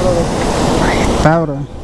bro.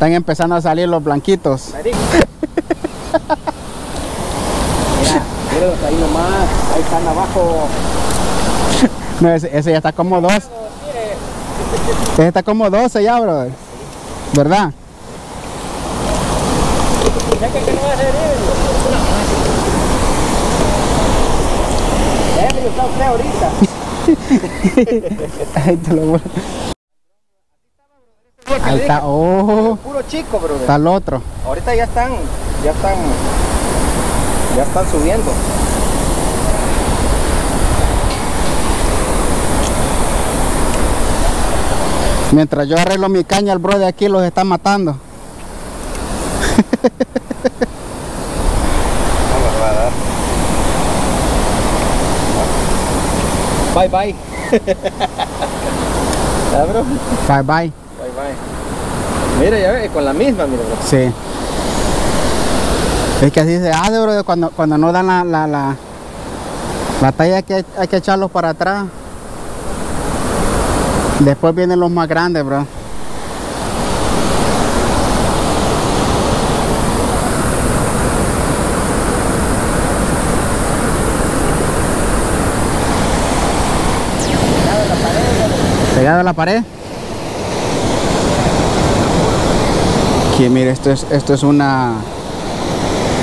Están empezando a salir los blanquitos. Mira, ahí nomás. Ahí están abajo. No, ese, ese ya está como dos. Ese está como 12 ya, bro. ¿Verdad? ya que que no va a ser Déjeme está usted ahorita. Ahí te lo voy. Ahí está. Oh, Puro chico, brother. está el otro. Ahorita ya están, ya están, ya están subiendo. Mientras yo arreglo mi caña, el bro de aquí los está matando. Bye bye. Bye bye. Mira, ya con la misma, mira, bro. Sí. Es que así se hace, bro, cuando, cuando no dan la, la, la, la talla hay que, hay que echarlos para atrás. Después vienen los más grandes, bro. Pegado a la pared. Mire, esto es, esto es una,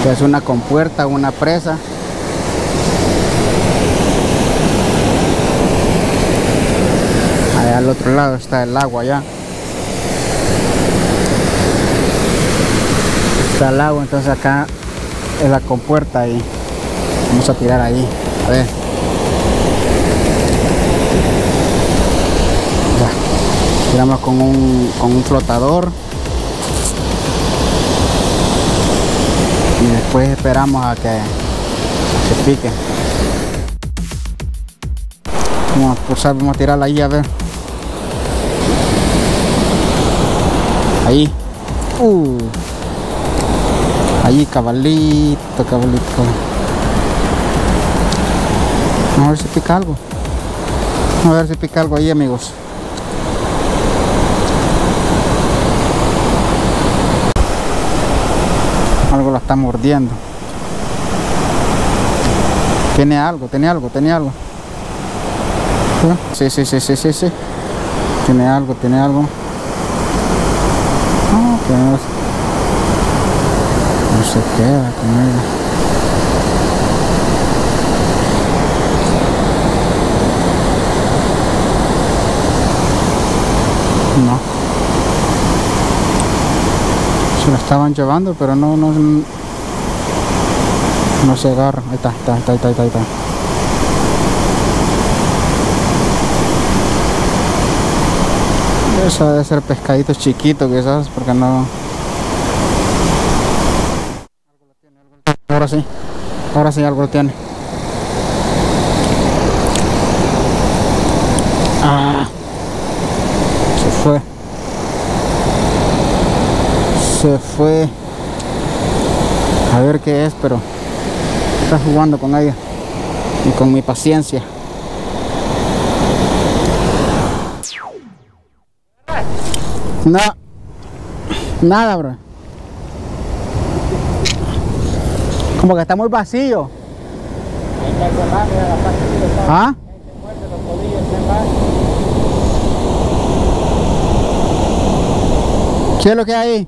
es una compuerta, una presa. Allá al otro lado está el agua ya. Está el agua, entonces acá es la compuerta y vamos a tirar ahí. A ver. Ya. Tiramos con un, con un flotador. Y después esperamos a que se pique. Vamos a pulsar, vamos a tirarla ahí a ver. Ahí. Uh. Ahí, cabalito, cabalito. Vamos a ver si pica algo. Vamos a ver si pica algo ahí, amigos. Está mordiendo. Tiene algo, tiene algo, tiene algo. Sí, sí, sí, sí, sí, sí. Tiene algo, tiene algo. No, que no, no se queda conmigo. No. Se lo estaban llevando, pero no, no, no se agarra. Ahí está, está, está, está, está, ahí está. Eso debe ser pescaditos chiquitos quizás, porque no... Ahora sí, ahora sí algo lo tiene. Ah, se fue. Se fue. A ver qué es, pero está jugando con ella y con mi paciencia. No. Nada, bro. Como que está muy vacío. ¿Ah? ¿Qué es lo que hay ahí?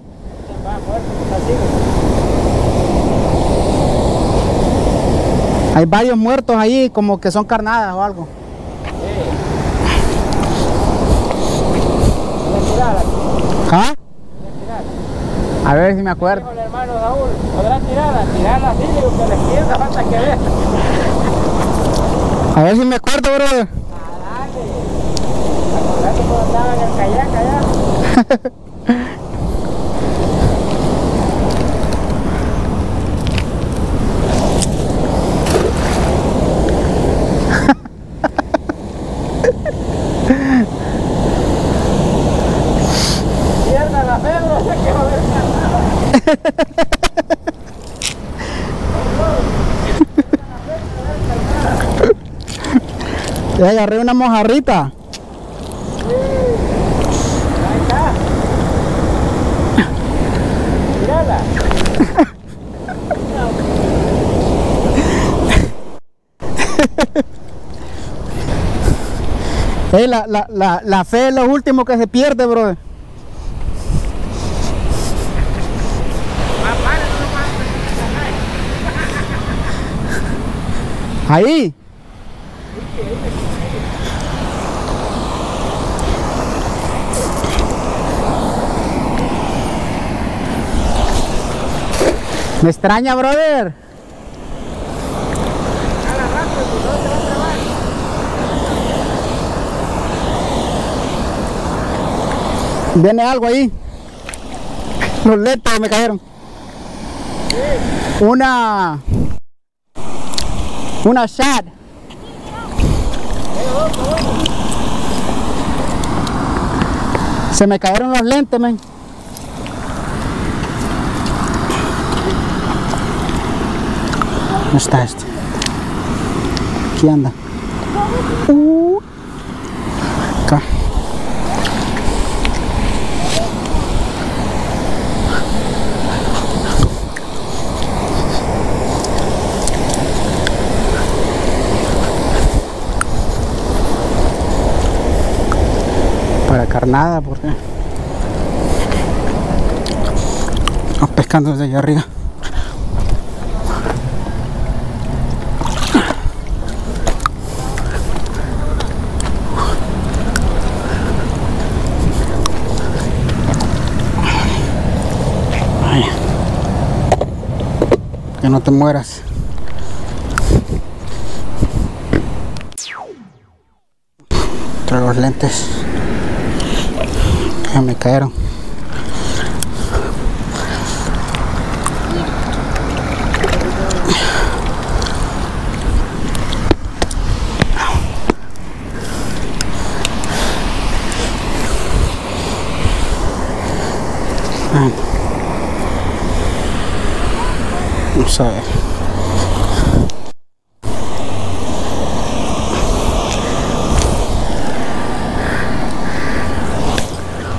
Hay varios muertos ahí, como que son carnadas o algo. ¿Ah? A ver si me acuerdo. el hermano Raúl, podrá tirarla, tirarla así, digo que la izquierda falta que ver. A ver si me acuerdo, brother. Ah, dale. estaba en el kayak allá. Ya agarré una mojarrita. Mírala. Ey, la, la, la, la fe es lo último que se pierde, bro. Ahí. Me extraña, brother. Viene algo ahí. Los lentes me cayeron. Una. Una shad. Se me cayeron los lentes, men. ¿Dónde está este? Aquí anda. Uh. Acá. Para carnada, porque estamos pescando desde allá arriba. Que no te mueras. Trae los lentes. Ya me cayeron. Ah. Vamos a ver.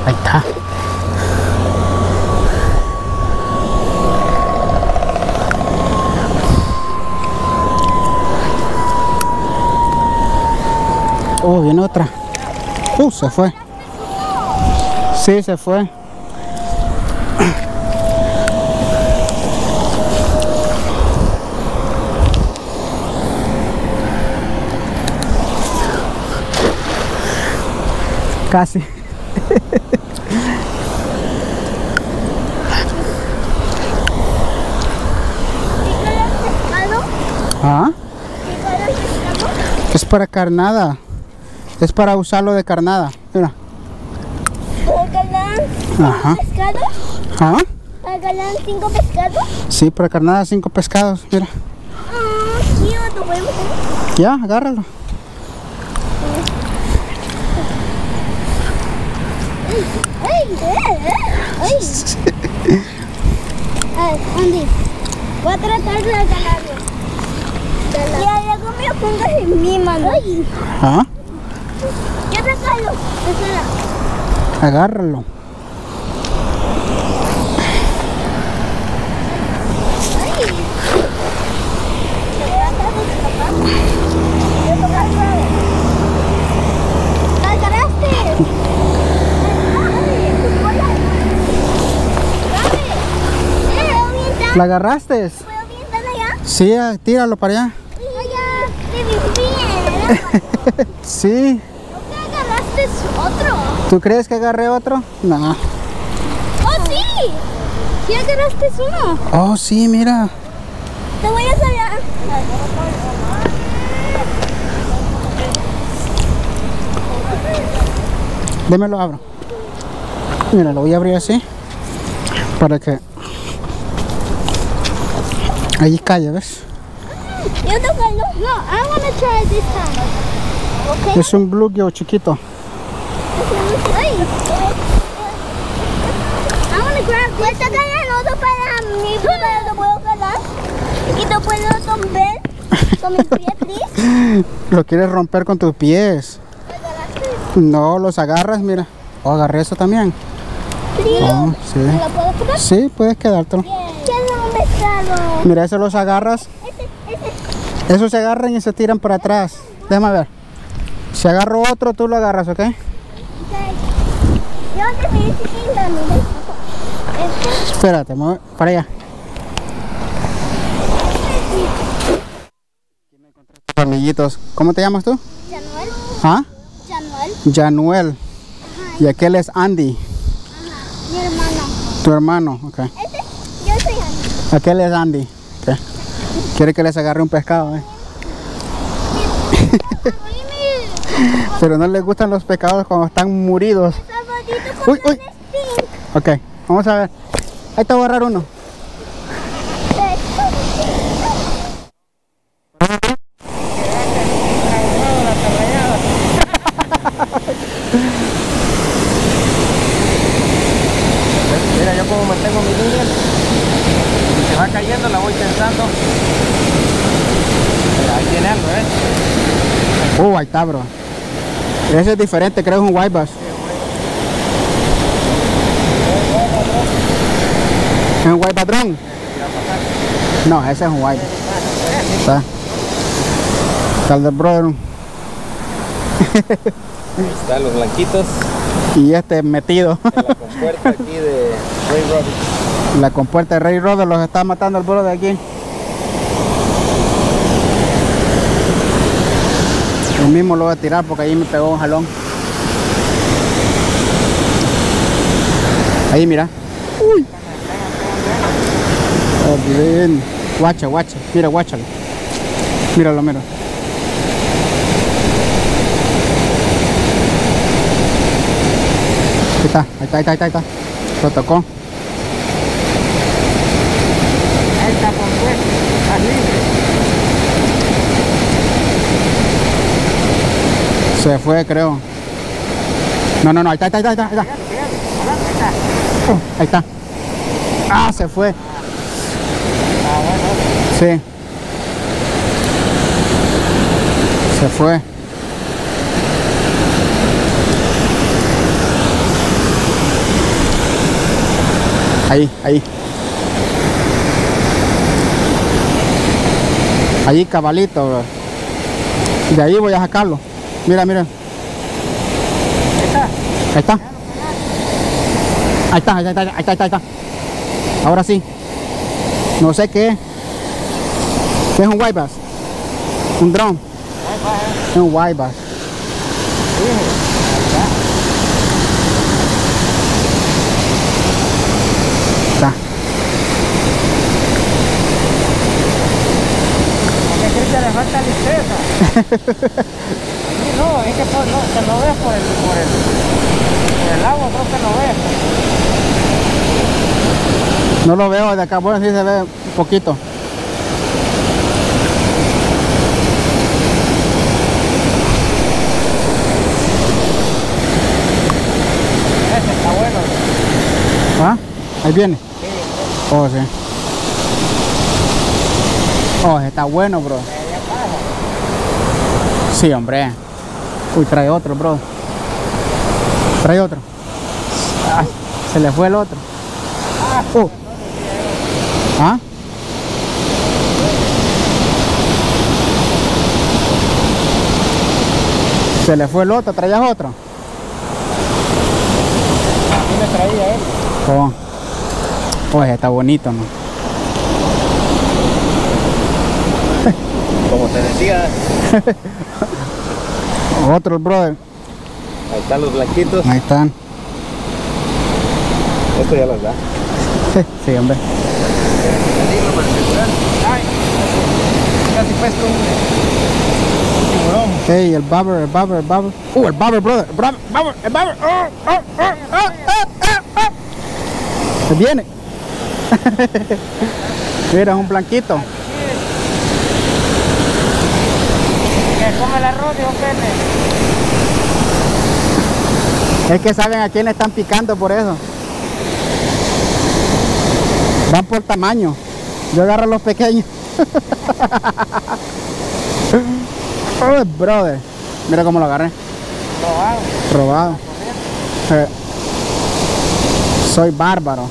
Ahí está. Oh, viene otra. Uh, se fue. Sí, se fue. Casi. pescado? ¿Ah? Es para carnada. Es para usarlo de carnada. Mira. ¿Regalan Ajá. pescados? ¿Ah? ¿Regalan cinco pescados? Sí, para carnada cinco pescados. Mira. Ah, cute, huevos. Ya, agárralo. ¡Ay! eh, ¡Ay! Ay, Andy, voy a tratar de ganarlo. Ya, luego me pongas en mi mano. ¿Ah? ¡Ya sácalo! Espera. Agárralo. ¡Ay! Se trata de escapar. Voy a tocar suave. ¡La agarraste! ¡Ay! ¡Tu cola! ¡Dame! ¿Puedo avientar? ¿La agarraste? ¿Puedo avientar allá? Sí, ah, tíralo para allá. Allá. Sí. ¿No te agarraste otro? ¿Tú crees que agarré otro? No. ¡Oh, sí! ¿Sí agarraste uno? Oh, sí, mira. Te voy a salir. Démelo abro. Mira, lo voy a abrir así. Para que... Ahí calle, ¿ves? Yo toco el No, I want to try this time. Okay. Es un bluegill chiquito. Para mí, pero lo puedo ganar. Y lo puedo tomar con mis pies, please. Lo quieres romper con tus pies. No, los agarras, mira. O agarré eso también. Oh, sí. ¿Me lo puedo? Sí, puedes quedártelo. Mira, eso los agarras. Esos se agarran y se tiran para atrás. Déjame ver. Si agarro otro, tú lo agarras, ¿ok? Espérate, voy para allá. Amiguitos, ¿cómo te llamas tú? Januel. ¿Ah? Januel. Januel. Y aquel es Andy, Mi hermano. tu hermano. ok. Este. Aquel es Andy. ok. Quiere que les agarre un pescado, ¿eh? Pero no les gustan los pescados cuando están muridos. Uy, uy. Ok, vamos a ver. Ahí te voy a agarrar uno. Mira, yo como mantengo mi línea, si se va cayendo la voy tensando. Mira, ahí tiene algo, ¿eh? Uh, ahí está, bro. Ese es diferente, creo que es un white bass. ¿Es un white padrón? No, ese es un white. Está. Está el del brother. Ahí están los blanquitos Y este metido. en la compuerta aquí de Ray Robbins. La compuerta de Rey Roder los está matando el brother de aquí. Yo mismo lo voy a tirar porque ahí me pegó un jalón. Ahí mira. Uy. Oh, bien. Guacha, guacha. Mira, guáchalo. Míralo, mira. Ahí está, ahí está, ahí está, ahí está. Lo tocó. Ahí está compuesto, está libre. Se fue, creo. No, no, no, ahí está, ahí está, ahí está, ahí está. Ahí está. Ah, se fue. Sí. Se fue. Ahí, ahí. Allí cabalito, bro. De ahí voy a sacarlo. Mira, mira. Ahí está. Ahí está, ahí está, ahí está, ahí está, ahí está. Ahora sí. No sé qué es. ¿Qué es un white bass? Un drum. Es un white bass. Está. ¿Qué crees que le falta? Sí, no, es que por- no, que no ves por el, por el, por el agua, creo que no ves. No lo veo de acá, bueno, sí se ve un poquito. Ese está bueno. ¿Ah? Ahí viene. Oh, sí. Oh, ese está bueno, bro. Sí, hombre. Uy, trae otro, bro. Trae otro. Ay, se le fue el otro. Uh. ¿Ah? Se le fue el otro, traías otro. Aquí me traía él. Oh. Ese está bonito, ¿no? Como te decía, Otro, brother. ahí están los blanquitos. Ahí están. Esto ya los da. Sí, hombre. Ay, casi puesto un tiburón. Hey, el Bobber, el Bobber, el Bobber. Uh, el Bobber, brother. El Bobber, el Bobber. Oh, oh, oh, oh, oh, oh, oh. Se viene. Mira, es un blanquito. Come el arroz, dijo. Es que saben a quién le están picando por eso. Van por tamaño. Yo agarro los pequeños. oh, brother. Mira cómo lo agarré. Robado. Eh, soy bárbaro.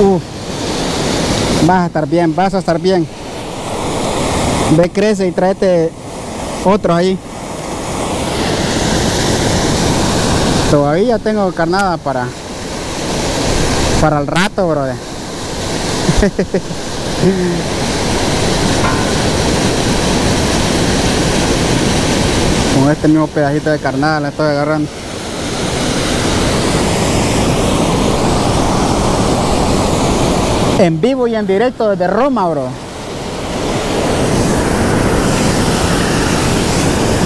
Uf. Vas a estar bien, vas a estar bien. Ve, crece y tráete otros ahí. Todavía tengo carnada para para el rato, brother. Con este mismo pedacito de carnada la estoy agarrando. En vivo y en directo desde Roma, bro.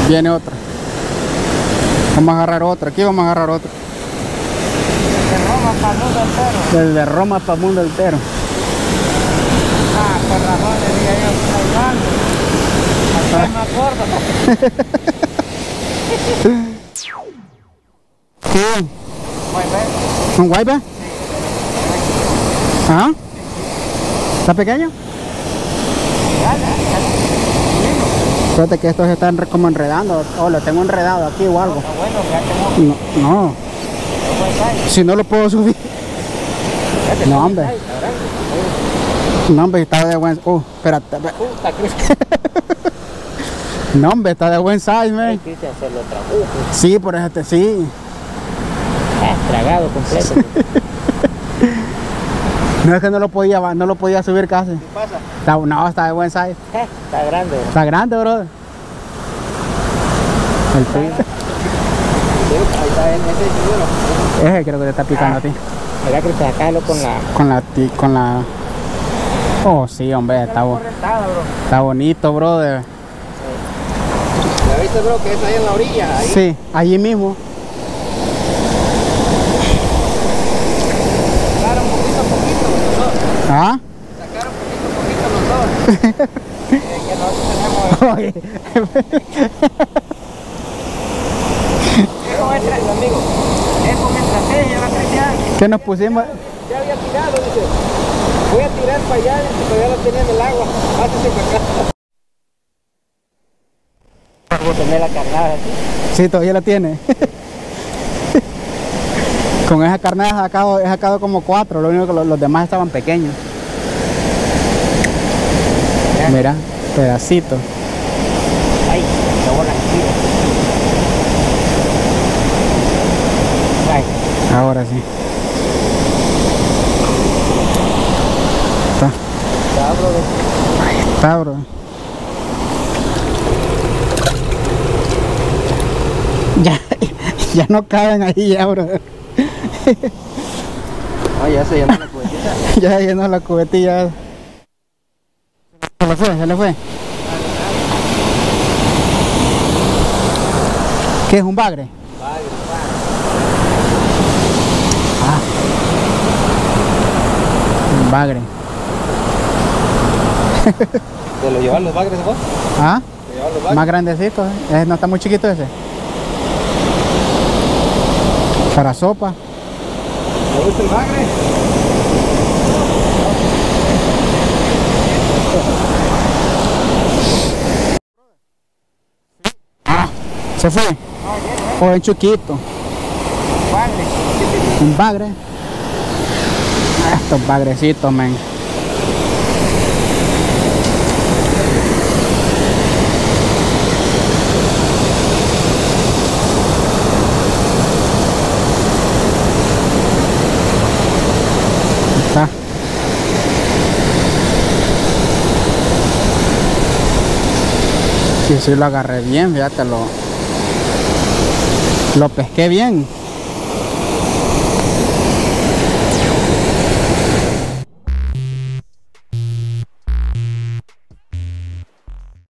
Viene otra. Vamos a agarrar otra. Aquí vamos a agarrar otra. De Roma para el mundo entero. Desde Roma para el mundo entero. Ah, por razón le dije yo, hablando. Hasta me acuerdo. ¿Qué? ¿Un guayba? ¿Ah? ¿Está pequeño? Fíjate que estos están como enredando. O lo tengo enredado aquí o algo. No. No. Si no lo puedo subir. No, hombre. No, hombre, está de buen... Uh, espérate. No, hombre, está de buen size, man. Sí, por eso te... Sí. Ah, tragado completo. No es que no lo podía, no lo podía subir casi. ¿Qué pasa? Está, no, está de buen size. Eh, Está grande. bro. Está grande, bro. El tuyo. Ahí está en ese. Ese creo que te está picando a ti. Mira, Cristian, sacalo con la... Con la... Con la... Oh, sí, hombre, está, bo- Correntada, bro. está bonito, brother. ¿La viste, bro? Que es ahí en la orilla. Ahí. Sí, allí mismo. Sacaron poquito a poquito los dos. ¿Ah? Sacaron poquito a poquito los dos. Eh, que nosotros tenemos... Oye, Es con estra- amigo. Es con estrategia, la Cristian. ¿Qué nos pusimos? Ya había tirado, dice. Voy a tirar para allá, pero ya lo tenía en el agua. Pásese para acá. Voy a tener la carnada. Sí, todavía la tiene. Con esa carne he sacado, he sacado como cuatro, lo único que lo- los, demás estaban pequeños. Mira, pedacito. Ay, se bola tiro. Ay, Ahora sí. Está, de... está, bro. Ya, ya no caben ahí ya, bro. Ay, ya se llenó la cubetita. Ya llenó la cubetilla. Se le fue, se le fue. ¿Qué es un bagre? Un bagre. ¿Te lo llevan los bagres vos? Ah, ¿Te llevan los bagres? más grandecito. ¿eh? No está muy chiquito ese. Para sopa. ¿Te gusta el bagre? ¿Se fue? O en chiquito. Bagre. Un bagre. Estos bagrecitos, men. Está. Y si lo agarré bien, fíjate, lo, lo pesqué bien.